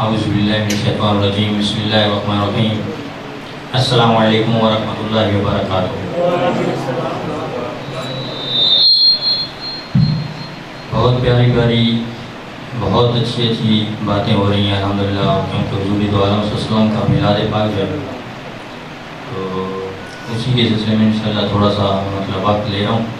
बिस्मिल्लाहिर्रहमानिर्रहीम अस्सलाम वालेकुम वरहमतुल्लाहि वबरकातुहू बहुत प्यारी प्यारी, बहुत अच्छी अच्छी बातें हो रही हैं, अल्हम्दुलिल्लाह। क्योंकि हजूरी दोम का मिलाद पाक है। तो उसी के सिलसिले में इंशाल्लाह थोड़ा सा मतलब वक्त ले रहा हूँ।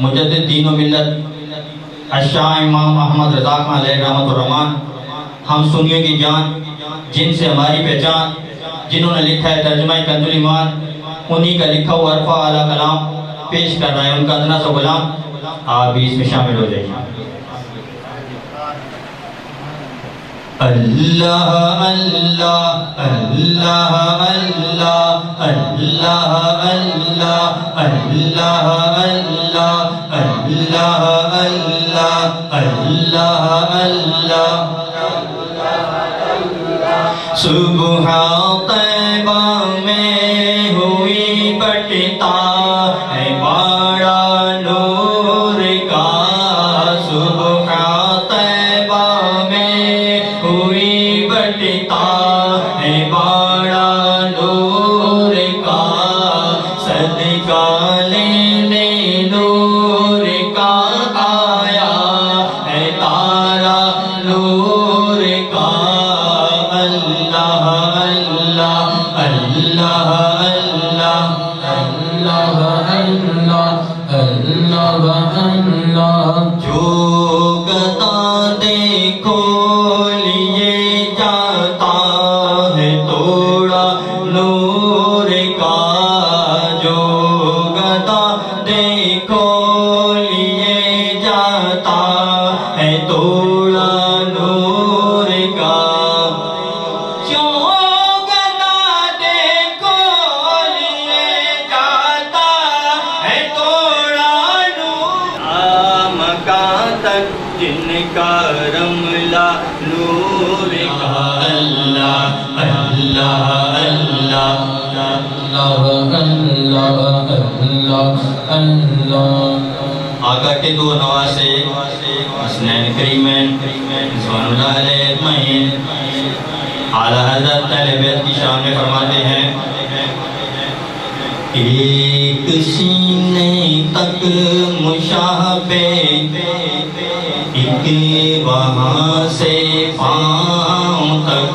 मुजद दीन मिलत। अशा इमाम अहमद रजा रमान हम सुनियों की जान, जिनसे हमारी पहचान, जिन्होंने लिखा है तर्जमा कंजुल ईमान उन्हीं का लिखा हुआ अरफा आला कलाम पेश कर रहा है। उनका अदना सो गुलाम आप भी इसमें शामिल हो जाइए। अल्लाह अल्लाह अल्लाह अल्लाह अल्लाह अल्लाह अल्लाह अल्लाह अल्लाह अल्लाह अल्लाह अल्लाह सुबह तैबा में हुई बटता है जाता है तोड़ा नूर का। जिनका रमला नूर का। अल्लाह अल्लाह अल्लाह अल्लाह अल्लाह अल्लाह अल्लाह। आका के दो नवासे हसनैन करीमैन अजमईन आला हज़रत अहले बैत की शान में फरमाते हैं, एक सीने तक मुशाबे एक वहाँ से पाँव तक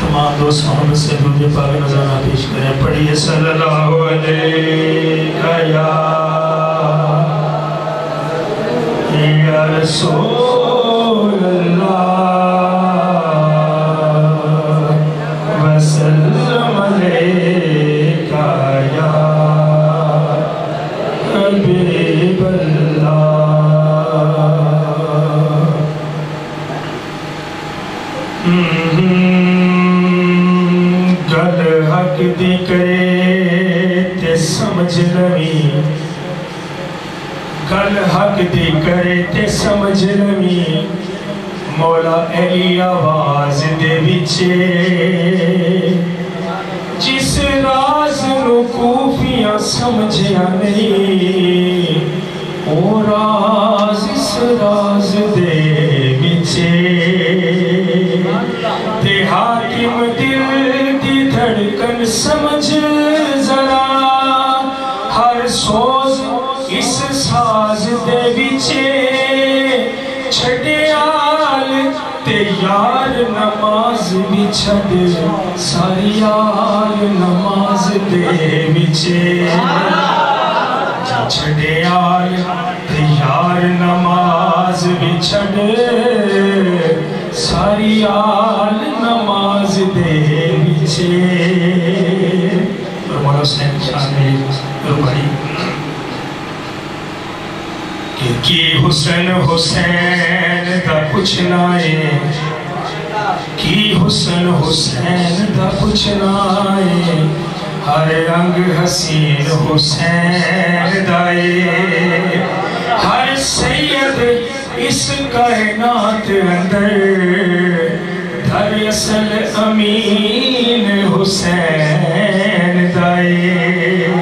तमाम दोस्त मोहम्मद से दुरूद पाक नज़राना पेश करें पढ़िए सल्लल्लाहु अलैहि या रसूल अल्लाह हक करे ते समझ लमी मौला अली आवाज़ दे बिचे जिस राज नु कूफियाँ समझिया नहीं। छड़ियाल ते यार नमाज़ भी छड़, सारी यार नमाज़ दे विचे छड़ियाल ते यार नमाज़ भी छड़, सारी नमाज़ दे विचे और मौला हुसैन कि हुसन हुसैन दा कुछ ना है की हुसन हुसैन दा कुछ ना है हर रंग हसीन हुसैन दाए हर सैयद इस कायनात अंदर, धर असल अमीन हुसैन दाए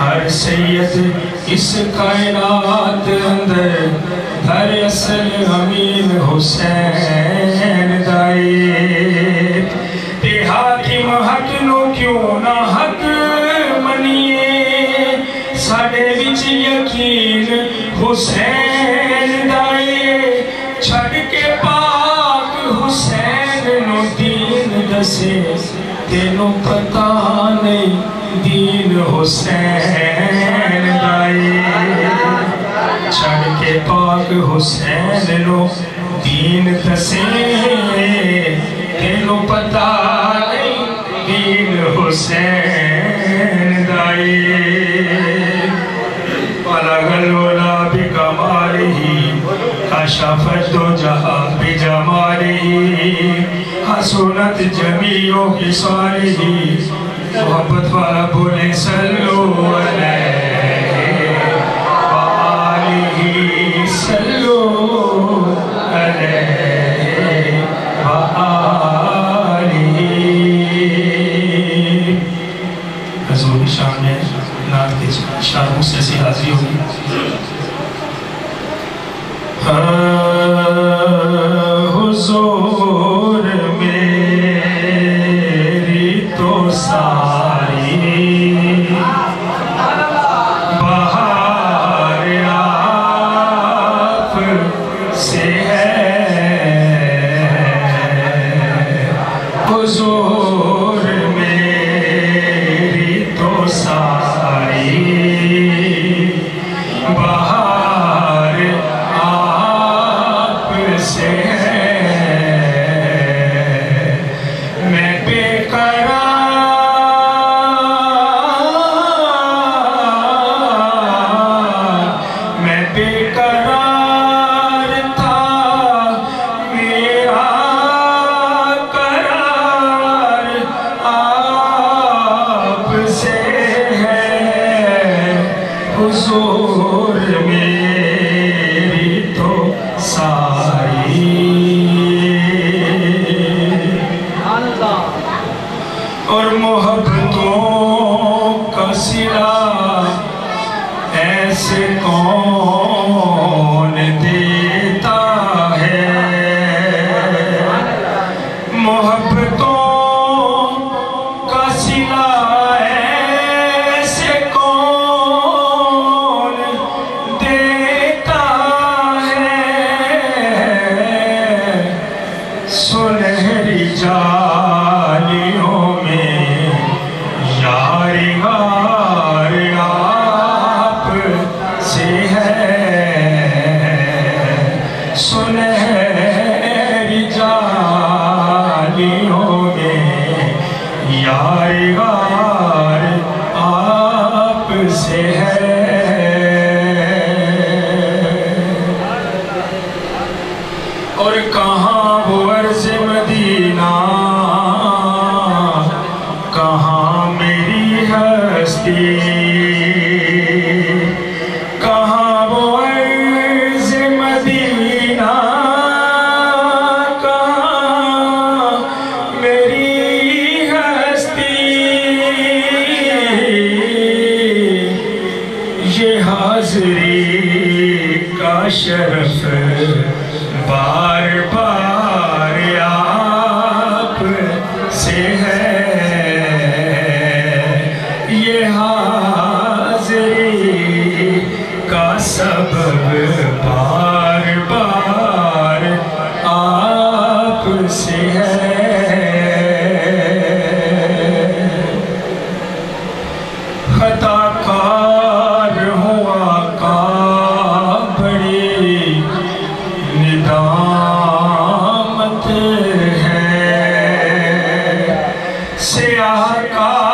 हर सैयद इस कायनात अंदर धर असल अमीन हुसैन दाए। ते हाकिम हक नो क्यों ना हक मनिए? साडे विच यकीन हुसैन दाए। पाक हुसैन दीन तेनों पता नहीं दीन हुसैन दाए छड़ के पाक हुसैन नो दीन दसे तेनों पता नहीं दीन हुसैन दाए पलगल वला बिजमालिही हसनत जमीओ की सालिही मोहब्बत वाला बोले सल्लो सल्लो हजूर शान में नात की शान मुझसे ऐसी होगी से हर हार आप से है का शरफ बार बार आप से बार से आका